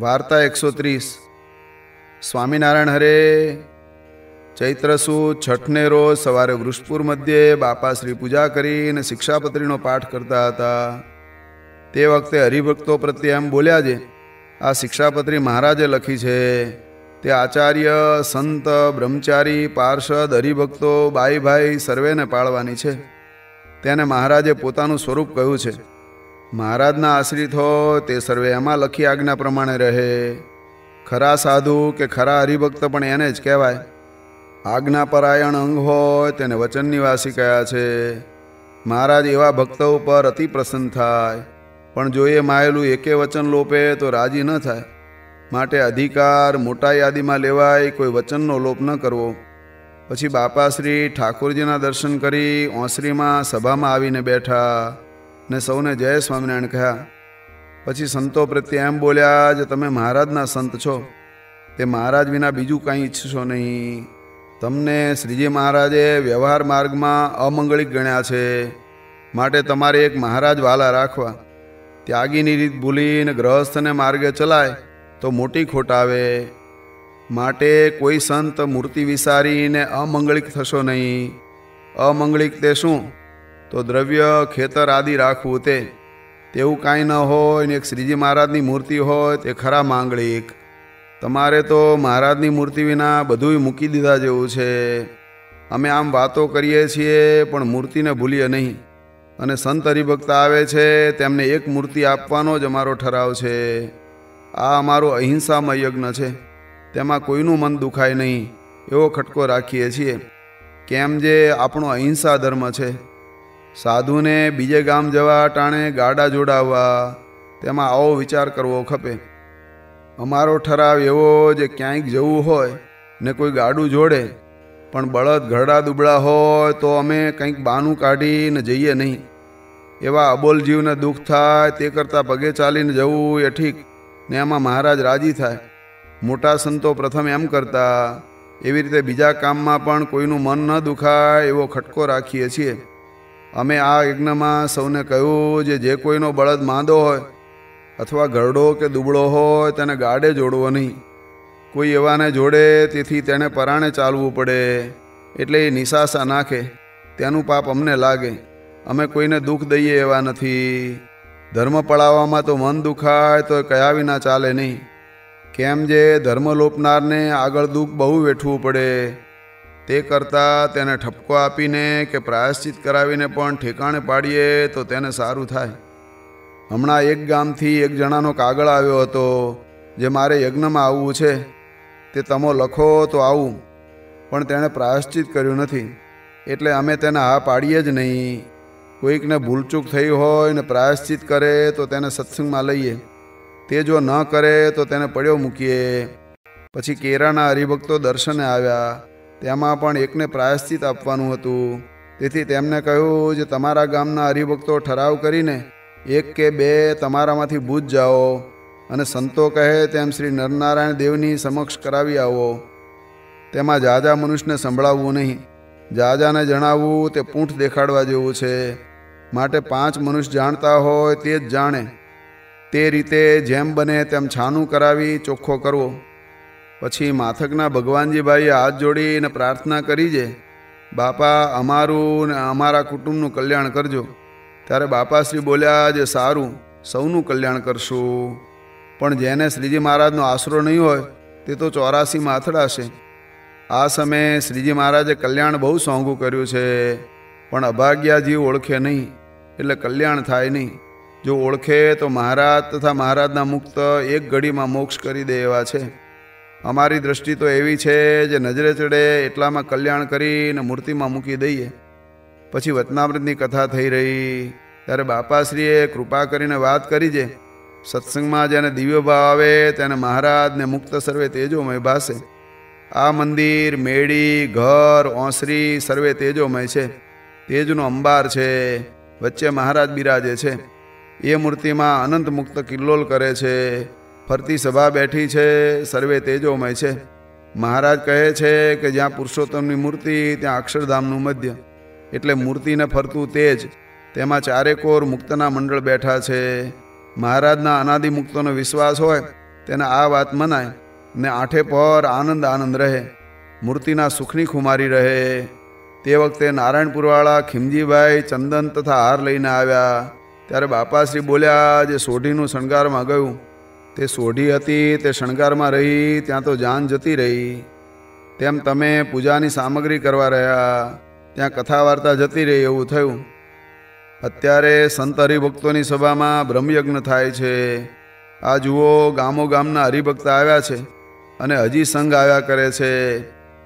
વાર્તા એકસો ત્રીસ. સ્વામિનારાયણ હરે ચૈત્ર છઠને રોજ સવારે વૃષપુર મધ્યે બાપાશ્રી પૂજા કરીને શિક્ષાપત્રીનો પાઠ કરતા હતા. તે વખતે હરિભક્તો પ્રત્યે એમ બોલ્યા છે, આ શિક્ષાપત્રી મહારાજે લખી છે. તે આચાર્ય, સંત, બ્રહ્મચારી, પાર્ષદ, હરિભક્તો, બાઈ ભાઈ સર્વેને પાળવાની છે. તેને મહારાજે પોતાનું સ્વરૂપ કહ્યું છે. મહારાજના આશ્રિત હોય તે સર્વે એમાં લખી આજ્ઞા પ્રમાણે રહે. ખરા સાધુ કે ખરા હરિભક્ત પણ એને જ કહેવાય. આજ્ઞાપરાયણ અંગ હોય તેને વચન નિવાસી કયા છે. મહારાજ એવા ભક્તો ઉપર અતિ પ્રસન્ન થાય. પણ જો એ માયેલું એકે વચન લોપે તો રાજી ન થાય. માટે અધિકાર મોટા યાદીમાં લેવાય, કોઈ વચનનો લોપ ન કરવો. પછી બાપાશ્રી ઠાકોરજીના દર્શન કરી ઓસરીમાં સભામાં આવીને બેઠા. ને સૌને જય સ્વામિનારાયણ કહ્યા. પછી સંતો પ્રત્યે એમ બોલ્યા જે તમે મહારાજના સંત છો. તે મહારાજ વિના બીજું કાંઈ ઈચ્છશો નહીં. તમને શ્રીજી મહારાજે વ્યવહાર માર્ગમાં અમંગળિક ગણ્યા છે. માટે તમારે એક મહારાજ વાલા રાખવા. ત્યાગીની રીત ભૂલીને ગ્રહસ્થને માર્ગે ચલાય તો મોટી ખોટ આવે. માટે કોઈ સંત મૂર્તિ વિસારીને અમંગળિક થશો નહીં. અમંગળિક તે શું? તો દ્રવ્ય ખેતર આદિ રાખવું તે. તેવું કાંઈ ન હોય ને એક શ્રીજી મહારાજની મૂર્તિ હોય તે ખરા માંગલિક. તમારે તો મહારાજની મૂર્તિ વિના બધુંય મૂકી દીધા જેવું છે. અમે આમ વાતો કરીએ છીએ, પણ મૂર્તિને ભૂલીએ નહીં. અને સંત હરિભક્ત આવે છે, તેમને એક મૂર્તિ આપવાનો જ અમારો ઠરાવ છે. આ અમારો અહિંસામય યજ્ઞ છે. તેમાં કોઈનું મન દુખાય નહીં. એવો ખટકો રાખીએ છીએ. કેમ જે આપણો અહિંસા ધર્મ છે. સાધુને બીજે ગામ જવા ટાણે ગાડા જોડાવવા તેમાં આવો વિચાર કરવો ખપે. અમારો ઠરાવ એવો જે ક્યાંક જવું હોય ને કોઈ ગાડું જોડે, પણ બળદ ઘરડા દુબળા હોય તો અમે કંઈક બાનું કાઢીને જઈએ નહીં. એવા અબોલ જીવને દુઃખ થાય, તે કરતાં પગે ચાલીને જવું એ ઠીક, ને એમાં મહારાજ રાજી થાય. મોટા સંતો પ્રથમ એમ કરતા, એવી રીતે બીજા કામમાં પણ કોઈનું મન ન દુખાય એવો ખટકો રાખીએ છીએ. અમે આ યજ્ઞમાં સૌને કહ્યું જે કોઈનો બળદ માંદો હોય અથવા ગરડો કે દુબળો હોય તેને ગાડે જોડવો નહીં કોઈ એવાને જોડે તેથી તેણે પરાણે ચાલવું પડે. એટલે એ નિશાસા નાખે. તેનું પાપ અમને લાગે. અમે કોઈને દુઃખ દઈએ એવા નથી. ધર્મ પડાવવામાં તો મન દુખાય તો કયા વિના ચાલે નહીં. કેમ જે ધર્મ લોપનારને આગળ દુઃખ બહુ વેઠવું પડે. તે કરતાં તેને ઠપકો આપીને કે પ્રાયશ્ચિત કરાવીને પણ ઠેકાણે પાડીએ તો તેને સારું થાય. હમણાં એક ગામથી એક જણાનો કાગળ આવ્યો હતો, જે મારે યજ્ઞમાં આવવું છે. તે તમો લખો તો આવું, પણ તેણે પ્રાયશ્ચિત કર્યું નથી. એટલે અમે તેને હા પાડીએ જ નહીં. કોઈકને ભૂલચૂક થઈ હોય ને પ્રાયશ્ચિત કરે તો તેને સત્સંગમાં લઈએ. તે જો ન કરે તો તેને પડ્યો મૂકીએ. પછી કેરાના હરિભક્તો દર્શને આવ્યા. તેમાં પણ એકને પ્રાયશ્ચિત આપવાનું હતું. તેથી તેમને કહ્યું, જે તમારા ગામના હરિભક્તો ઠરાવ કરીને એક કે બે તમારામાંથી ભૂજ જાઓ અને સંતો કહે તેમ શ્રી નરનારાયણ દેવની સમક્ષ કરાવી આવો. તેમાં જાજા મનુષ્યને સંભળાવવું નહીં. જાજાને જણાવવું, તે પૂંઠ દેખાડવા જેવું છે. માટે પાંચ મનુષ્ય જાણતા હોય તે જ જાણે. તે રીતે જેમ બને તેમ છાનું કરાવી ચોખ્ખો કરવો. પછી માથકના ભગવાનજીભાઈએ હાથ જોડીને પ્રાર્થના કરી છે, બાપા, અમારું ને અમારા કુટુંબનું કલ્યાણ કરજો. ત્યારે બાપાશ્રી બોલ્યા જે સારું, સૌનું કલ્યાણ કરશું. પણ જેને શ્રીજી મહારાજનો આશરો નહીં હોય, તે તો ચોરાસી માથડાશે આ સમયે શ્રીજી મહારાજે કલ્યાણ બહુ સોંગું કર્યું છે, પણ અભાગ્યાજી ઓળખે નહીં, એટલે કલ્યાણ થાય નહીં. જો ઓળખે તો મહારાજ તથા મહારાજના મુક્ત એક ઘડીમાં મોક્ષ કરી દે એવા છે. અમારી દ્રષ્ટિ તો એવી છે જે નજરે ચડે એટલામાં કલ્યાણ કરીને મૂર્તિમાં મૂકી દઈએ. પછી વતનામૃતની કથા થઈ રહી. ત્યારે બાપાશ્રીએ કૃપા કરીને વાત કરી છે સત્સંગમાં જેને દિવ્ય ભાવ આવે તેને મહારાજને મુક્ત સર્વે તેજોમય ભાષે આ મંદિર, મેળી, ઘર, ઓસરી સર્વે તેજોમય છે. તેજનો અંબાર છે. વચ્ચે મહારાજ બિરાજે છે. એ મૂર્તિમાં અનંત મુક્ત કિલ્લોલ કરે છે. ફરતી સભા બેઠી છે, સર્વે તેજોમય છે. મહારાજ કહે છે કે જ્યાં પુરુષોત્તમની મૂર્તિ, ત્યાં અક્ષરધામનું મધ્ય. એટલે મૂર્તિને ફરતું તેજ, તેમાં ચારેકોર મુક્તના મંડળ બેઠા છે. મહારાજના અનાદિ મુક્તોનો વિશ્વાસ હોય, તેને આ વાત મનાય, ને આઠે પર આનંદ આનંદ રહે. મૂર્તિના સુખની ખુમારી રહે. તે વખતે નારાયણપુરવાળા ખીમજીભાઈ ચંદન તથા હાર લઈને આવ્યા. ત્યારે બાપાશ્રી બોલ્યા જે સોઢીનું શણગારમાં ગયું. તે સોઢી હતી, તે શણગારમાં રહી, ત્યાં તો જાન જતી રહી. તેમ તમે પૂજાની સામગ્રી કરવા રહ્યા, ત્યાં કથા વાર્તા જતી રહી એવું થયું. અત્યારે સંત હરિભક્તોની સભામાં બ્રહ્મયજ્ઞ થાય છે. આ જુઓ, ગામો ગામના હરિભક્ત આવ્યા છે અને હજી સંઘ આવ્યા કરે છે.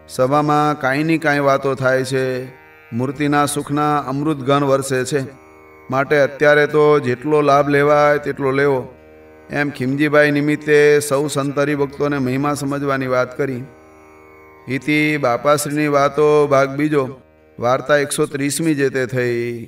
સભામાં કાંઈની કાંઈ વાતો થાય છે. મૂર્તિના સુખના અમૃત ઘન વરસે છે. માટે અત્યારે તો જેટલો લાભ લેવાય તેટલો લેવો. એમ ખીમજીભાઈ નિમિત્તે સૌ સંતરી ભક્તોને મહિમા સમજવાની વાત કરી. ઇતિ બાપાશ્રીની વાતો ભાગ બીજો. વાર્તા એકસો ત્રીસમી જે તે થઈ.